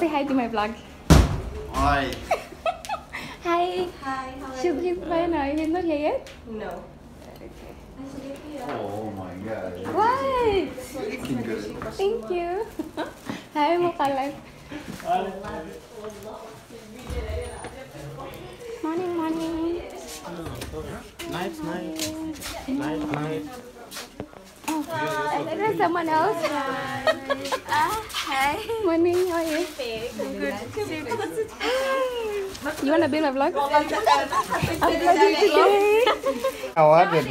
Say hi to my vlog. Hi. Hi. Hi, how are She's, you? he's fine now. He's not here yet? No. Okay. Nice to meet you. Oh my god. What? Looking good. Thank you. Hi, Mukalaf. Morning, morning. Night, night, night, night. I think there's someone else. Ah, hi. Morning, how are you? You wanna be in my vlog? I'm vlogging today. How are they,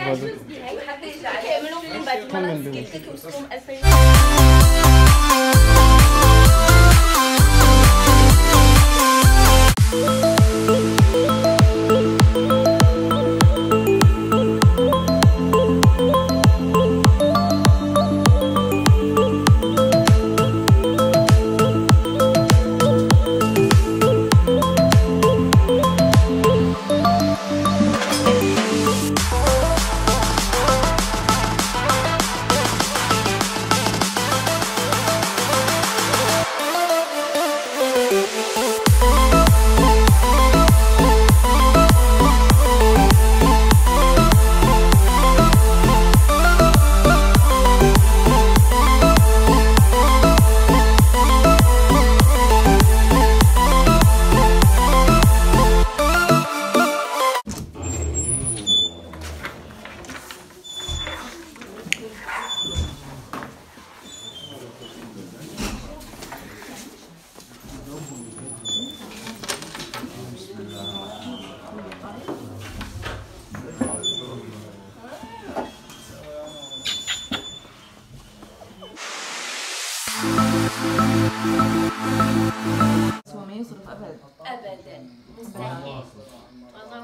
ابدا مستحيل والله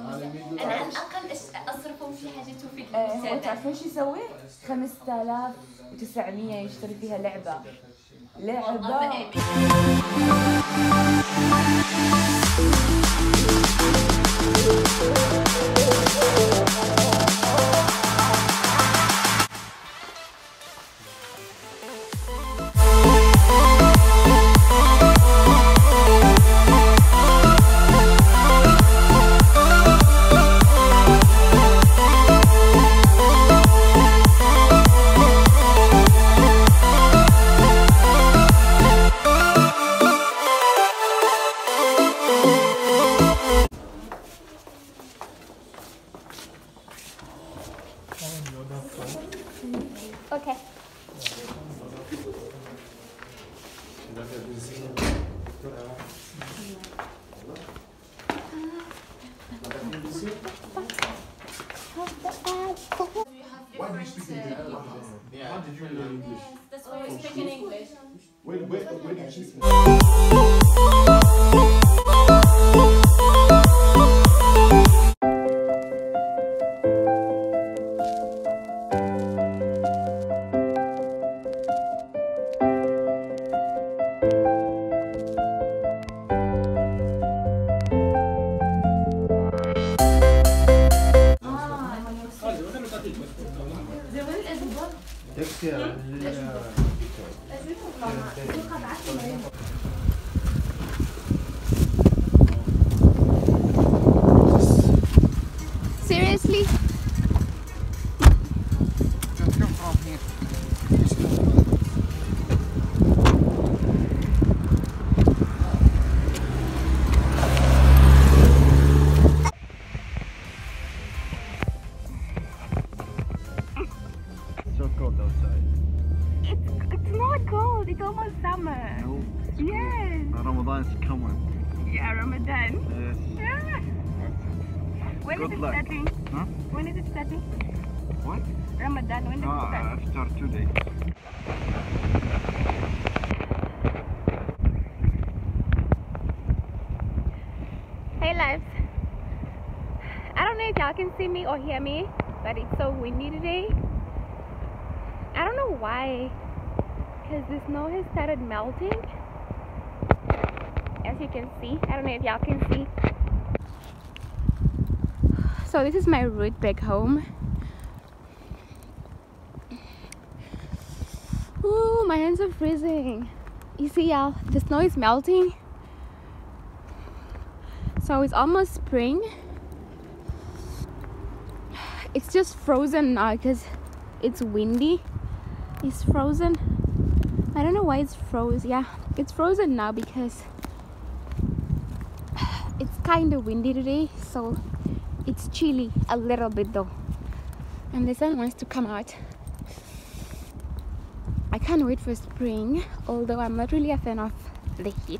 مستحيل أنا على الاقل أصرفهم في حاجة تفيد آه، هو المجتمع شو يسوي؟ 5900 يشتري فيها لعبة. لعبة. See me or hear me, but it's so windy today. I don't know why, because the snow has started melting. As you can see, I don't know if y'all can see. So this is my route back home. Ooh, my hands are freezing. You see, y'all, the snow is melting. So it's almost spring. It's just frozen uh, now because it's windy. It's frozen. I don't know why it's froze. Yeah, it's frozen now because it's kind of windy today. So it's chilly a little bit though. And the sun wants to come out. I can't wait for spring, although I'm not really a fan of the heat.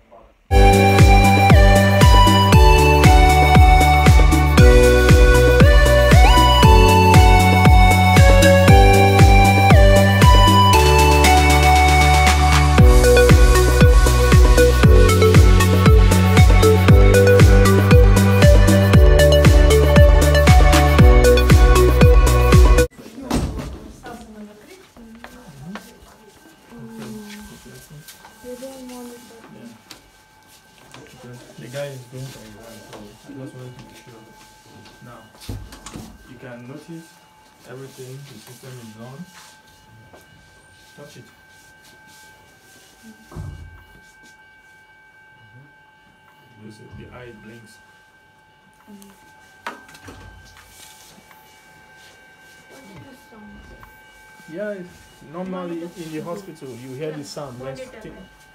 in the hospital you hear the sound when thi-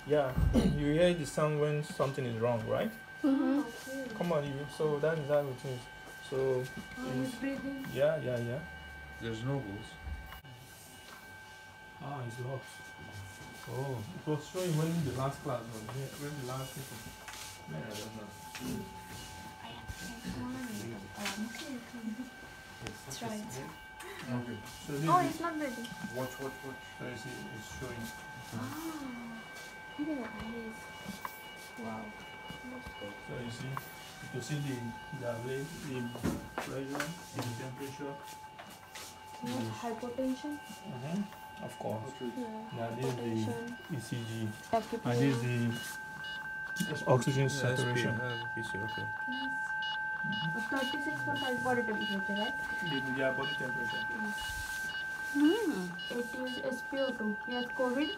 yeah, you hear the sound when something is wrong, right? Mm-hmm. Come on, you. So that is how it is. So, it's- yeah, yeah, yeah. There's no holes. Ah, it's locked. Oh, it was showing when the last class was here, when the last people. Man, I don't know. That's right. Okay. So this oh, it's not ready. Watch, watch, watch. So you see, it's showing. Ah. Look at the eyes. Wow. So you see, you can see the the in pressure, in temperature. What yes. hypotension? Uh -huh. Of course. Yeah. Now this is the ECG. And this is the oxygen saturation. Yeah, SP, uh, PC, okay. 36.5 body temperature, right? Yeah, body temperature. Mm. It is SPO2. Yes, COVID?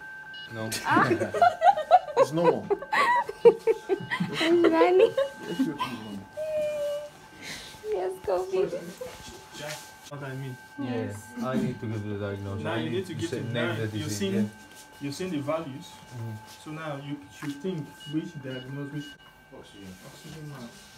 No. Ah. it's normal. it's running. yes, COVID. That's what I mean. Yes. yes. I need to give the diagnosis. Now you need to give the diagnosis. You've seen, yeah. you've seen the values. Mm. So now you should think which diagnosis. Oxygen. Oxygen mask.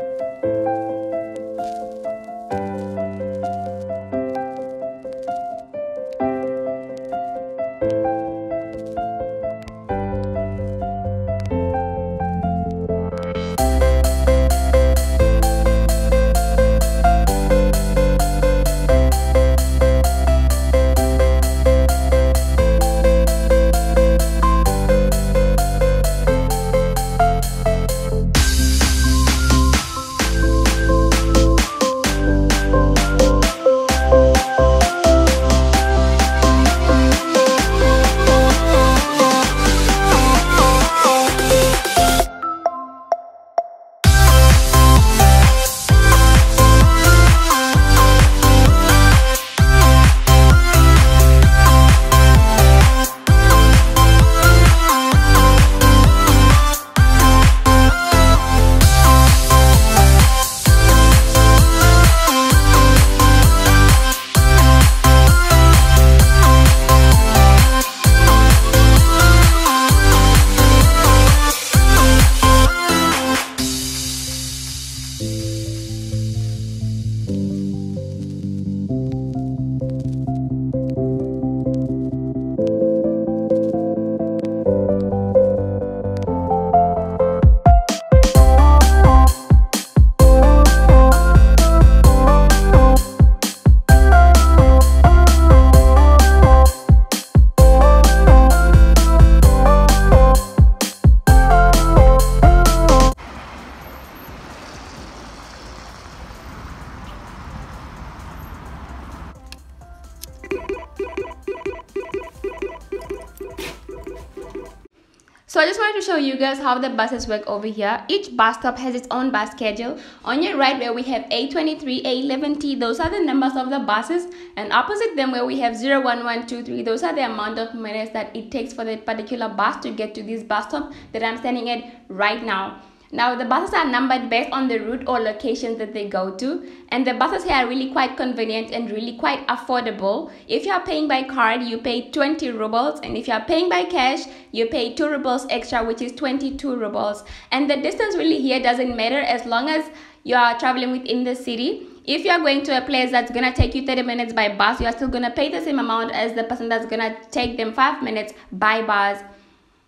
show you guys how the buses work over here. Each bus stop has its own bus schedule. On your right where we have A23, A11T, those are the numbers of the buses. And opposite them where we have 01123, those are the amount of minutes that it takes for that particular bus to get to this bus stop that I'm standing at right now. Now the buses are numbered based on the route or location that they go to and the buses here are really quite convenient and really quite affordable. If you are paying by card you pay 20 rubles and if you are paying by cash you pay 2 rubles extra which is 22 rubles and the distance really here doesn't matter as long as you are traveling within the city. If you are going to a place that's gonna take you 30 minutes by bus you are still gonna pay the same amount as the person that's gonna take them 5 minutes by bus.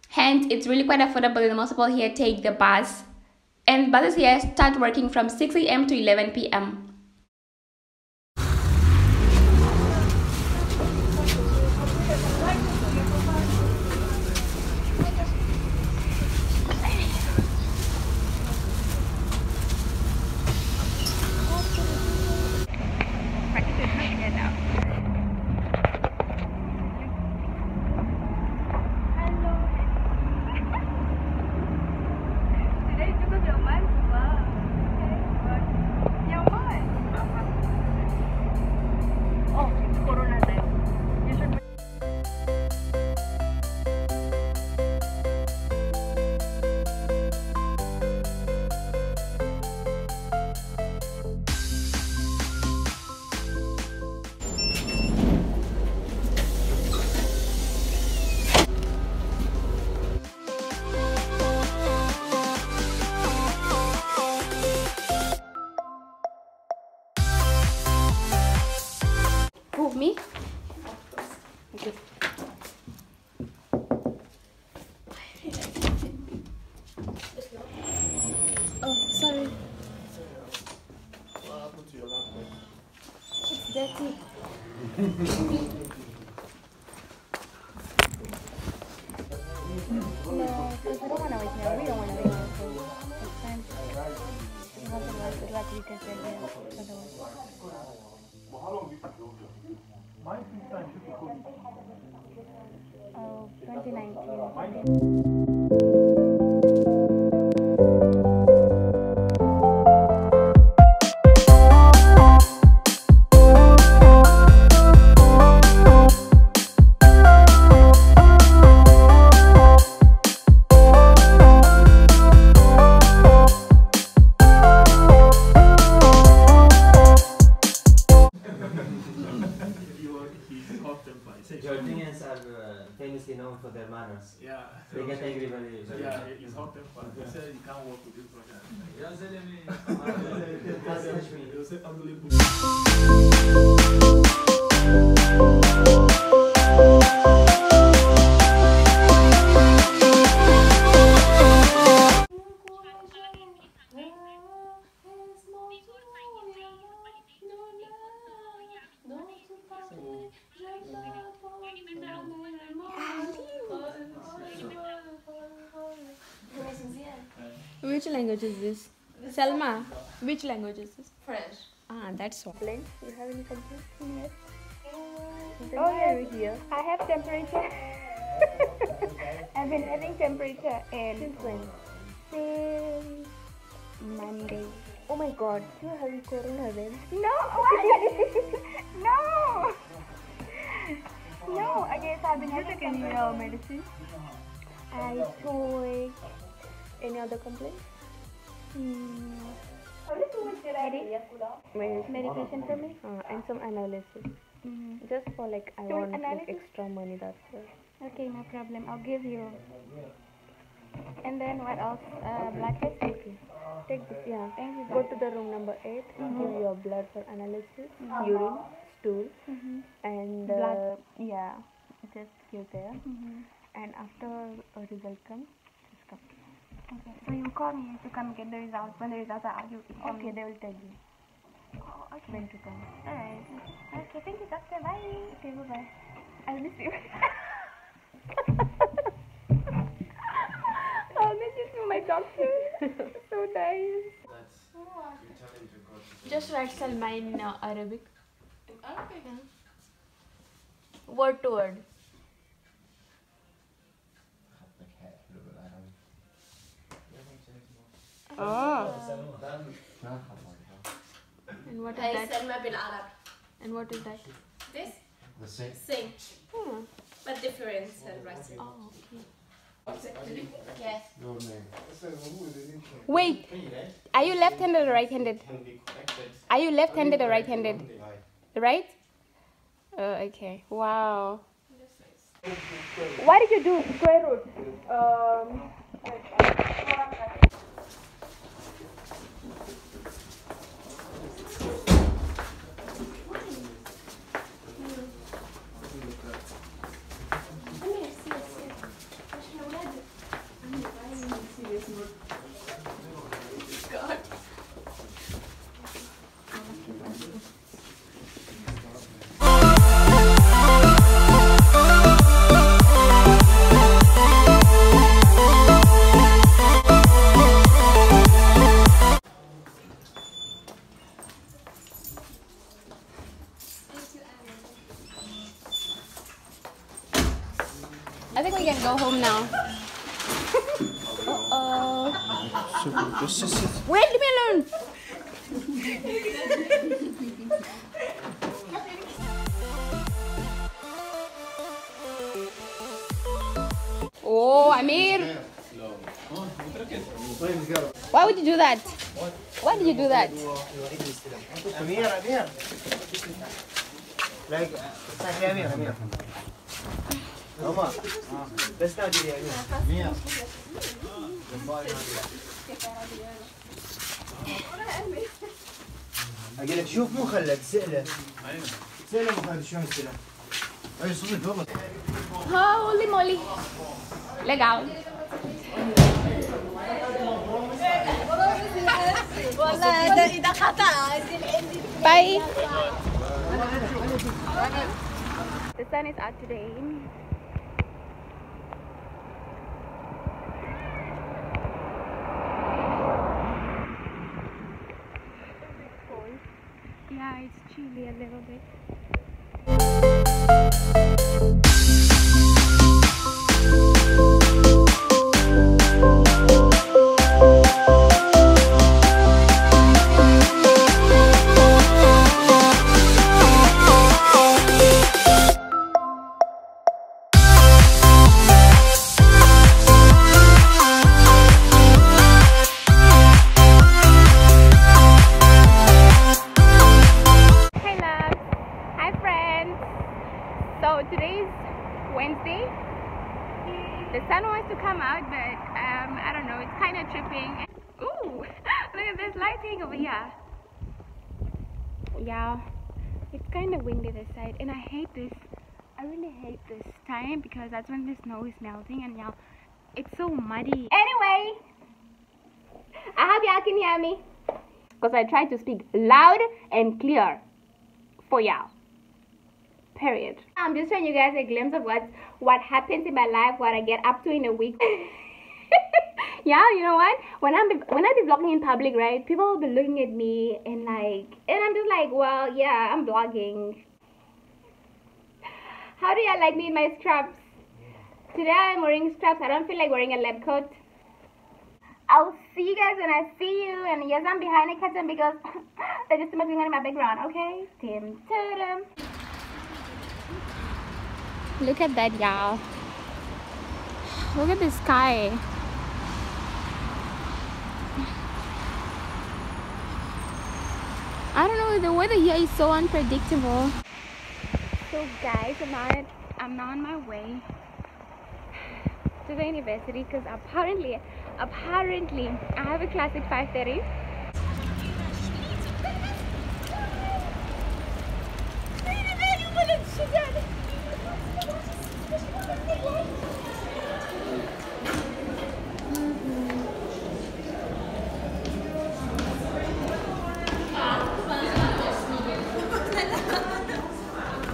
Hence, it's really quite affordable and most people here take the bus and buses here start working from 6 a.m. to 11 p.m. Yeah, he's hot tempered. He said he can't work with this Russian. Just touch me. He said ugly. Which language is this? Selma, which language is this? French. Ah, that's all. Complaints? Do you have any complaints? Yes. Oh, yes. here. I have temperature. I've been having temperature and Since when? since Monday. Oh my god, you are having corona then? No! no! No, okay, so I've been having taking temperature. your medicine? I took Any other complaints? Medication for me. Uh, and some analysis. Mhm. Just for like, I You want like extra money, that's it. Okay, no problem. I'll give you. And then what else? Uh, blood test. Okay. Take this, yeah. Thank you. Go to the room number 8, give your blood for analysis, urine, stool, Mm-hmm. and Blood. uh, yeah, just give there. Mm-hmm. And after a result comes, come. Okay, so you call me to come get the results. When the results are out, you you call Okay, me. they will tell you Oh, okay. when to come. Alright. Okay, thank you, doctor. Bye. Okay, bye bye. I'll miss you. I'll miss you too, my doctor. so nice. Just write Salma in uh, Arabic. Word to word. Oh. And what is that? And what is that? This? The same. Same. Hmm. But different writing. Oh, okay. Yes. Wait, are you left-handed or right-handed? Are you left-handed or right-handed? Right? Oh, okay. Wow. Why did you do square root? Um, امير امير امير بس نادي يا امير امير أقول لك شوف مو خلك سأله أيوه سأله مو خلك شلون سأله اي صدق والله ها والله مولي legal. Bye. The sun is out today. Yeah, it's chilly a little bit. Snow is melting, and yeah, it's so muddy. Anyway, I hope y'all can hear me because I try to speak loud and clear for y'all. Period. I'm just showing you guys a glimpse of what what happens in my life, what I get up to in a week. yeah, you know what? When I'm when I be vlogging in public, right? People will be looking at me and like, and I'm just like, well, yeah, I'm vlogging. How do y'all like me in my straps? Today I'm wearing straps. I don't feel like wearing a lab coat. I'll see you guys when I see you. And yes, I'm behind the curtain because there's just too much going on in my background. Okay, Tim Tatum. Look at that, y'all. Look at the sky. I don't know, the weather here is so unpredictable. So guys, I'm on, I'm on my way to the university because apparently, apparently, I have a class at 5.30.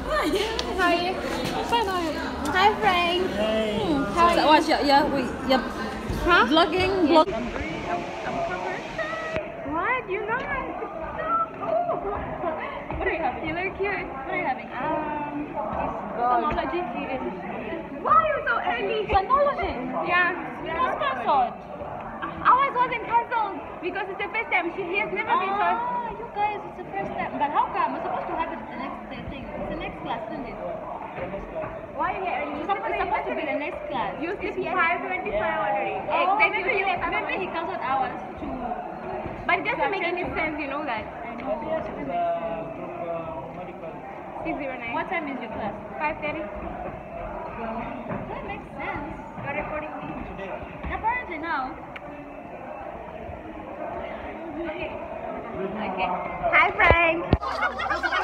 How are you? Hi, Frank. How are you? Watch, yeah, yeah, wait, yep. Huh? Vlogging, vlog. What? You're not. What are you having? You look cute. What are you having? Um, Phonology series. Why are you so early? Phonology? Yeah. You just cancelled. Ours wasn't cancelled because it's the first time. She has never been taught. Ah, you guys, it's the first time. But how come? We're supposed to have it the next thing. It's the next class, isn't it? Why are you here? It's supposed, supposed to be the next class. You sleep here. 525 already. Oh, Exactly. maybe, he, maybe he cancelled ours to. But it doesn't make any sense, you know that. 609. What time is your class? 530. That makes sense. You're recording me. Apparently now. Okay. Hi, Frank.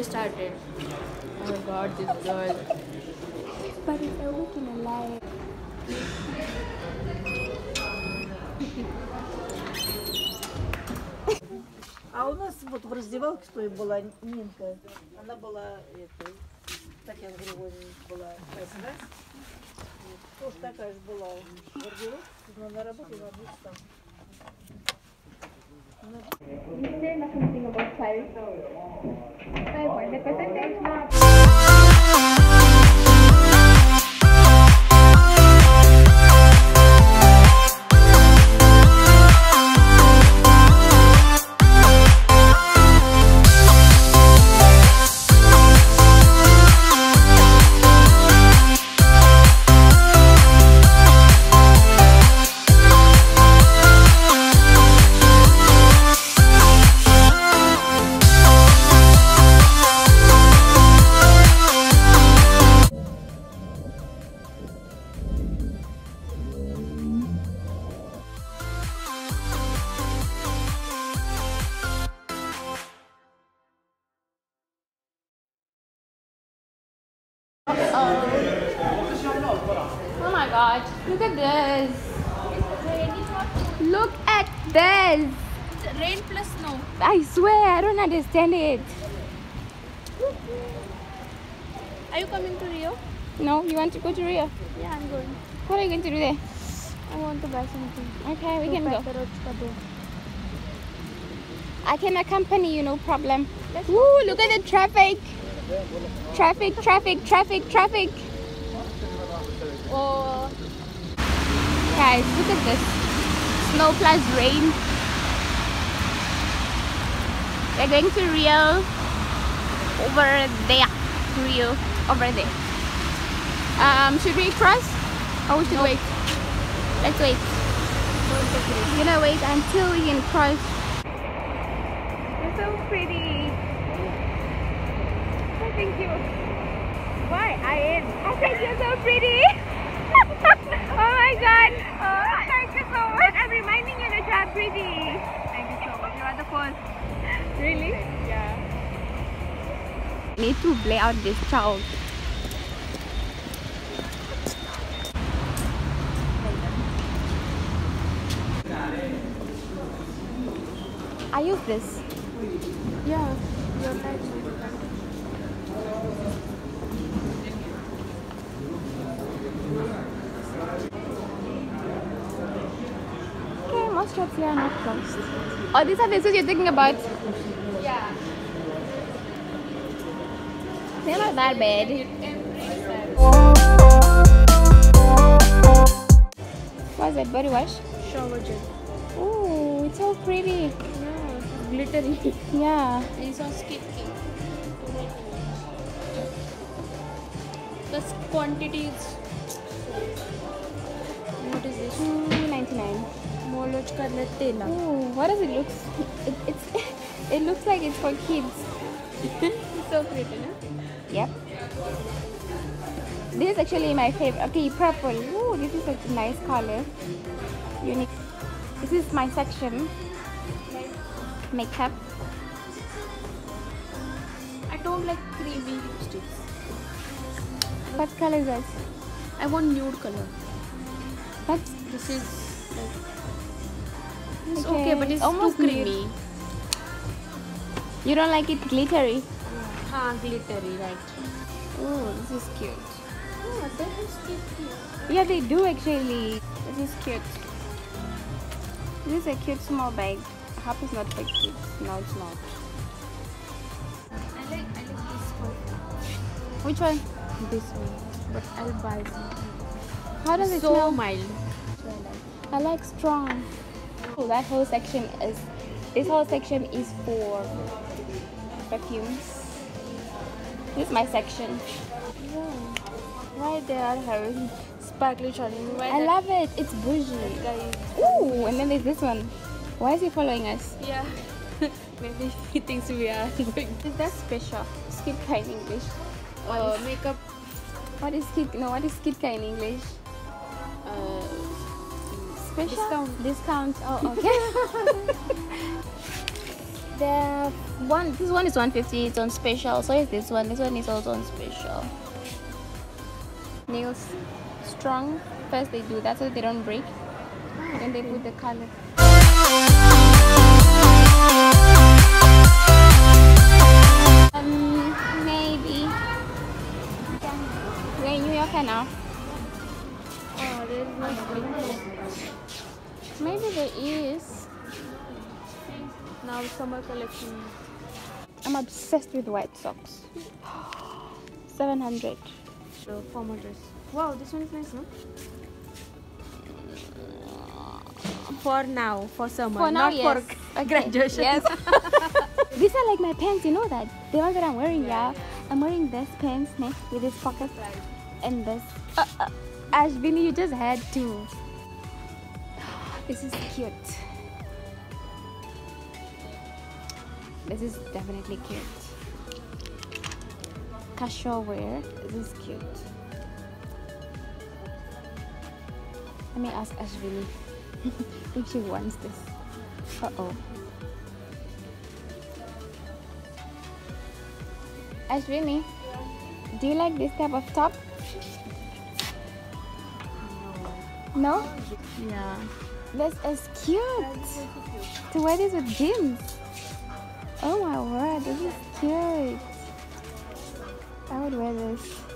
video started. Oh my god, this girl. But it's everything alive. А у нас вот в раздевалке что и была Нинка. Она была, это, Татьяна Григорьевна была СВ. Тоже такая же была в гардеробе, но на работе на двух там. Is there nothing about five? Five. The percentage I it. Are you coming to Rio? No, you want to go to Rio? Yeah, I'm going. What are you going to do there? I want to buy something. Okay, we can go. I can accompany you, no problem. Woo, look at the traffic. Traffic, traffic, traffic, traffic. Oh, Guys, look at this. Snow plus rain. We're going to Rio. Over there. Rio. Over there. Um, should we cross? Or we should wait? Let's wait. We're gonna wait until we can cross. You're so pretty. Oh, thank you. Why? I am. I think you're so pretty. oh my god. Oh, thank you so much. I'm reminding you that you are pretty. Thank you so much. You are the first. Really? Yeah. Need to play out this child. I use this. yeah. Your type. Okay, most shops here are not closed. All these are vases you're thinking about? Yeah. They're not that bad. What's that body wash? Shower gel. Oh, it's so pretty. Yeah, glittery. Yeah. And it's on skin. The quantity is. What is this? 99. Molloch Ooh, what does it look? It, it's it looks like it's for kids. it's so pretty, no? Yep. This is actually my favorite. Okay, purple. Ooh, this is a nice color. Unique. This is my section. Makeup. I don't like creamy lipsticks. What color is this? I want nude color. What? This is like it's okay, but it's almost too creamy. nude. You don't like it glittery? Ah, glittery, right? Ooh, this is cute. Oh, that is cute. Yeah, they do actually. This is cute. This is a cute small bag. I hope it's not for kids. No, it's not. I like I like this one. Which one? This one. But I'll buy some. How does it so smell? mild. I like strong. Oh, that whole section is. This whole section is for perfumes. This is my section. Why they are having sparkly shining? Why I that love it. It's bougie. Ooh, and then there's this one. Why is he following us? Yeah. Maybe he thinks we are going. Is that special? Skitka in English. Uh, makeup. What is skit? No, what is skitka in English? Uh, Special Discount. Discount. Oh, okay. the one. This one is 150. It's on special. So is this one. This one is also on special. Nails strong. First they do that so they don't break. Then they put the color. Um, maybe. We're in New Yorker now. oh, there is no. Maybe there is. Now summer collection. I'm obsessed with white socks. 700. So formal dress. Wow, this one is nice, no? For now, for summer, For now, not yes. for Okay, graduation. Yes. These are like my pants, you know that? The ones that I'm wearing, yeah. I'm wearing this pants with this pocket and this. Uh, uh, Ashwini, you just had to. This is cute. This is definitely cute. Casual wear. This is cute. Let me ask Ashwini if she wants this. Uh oh. Ashwini, do you like this type of top? No? Yeah. This is cute. To wear this with jeans. Oh my word, this is cute. I would wear this.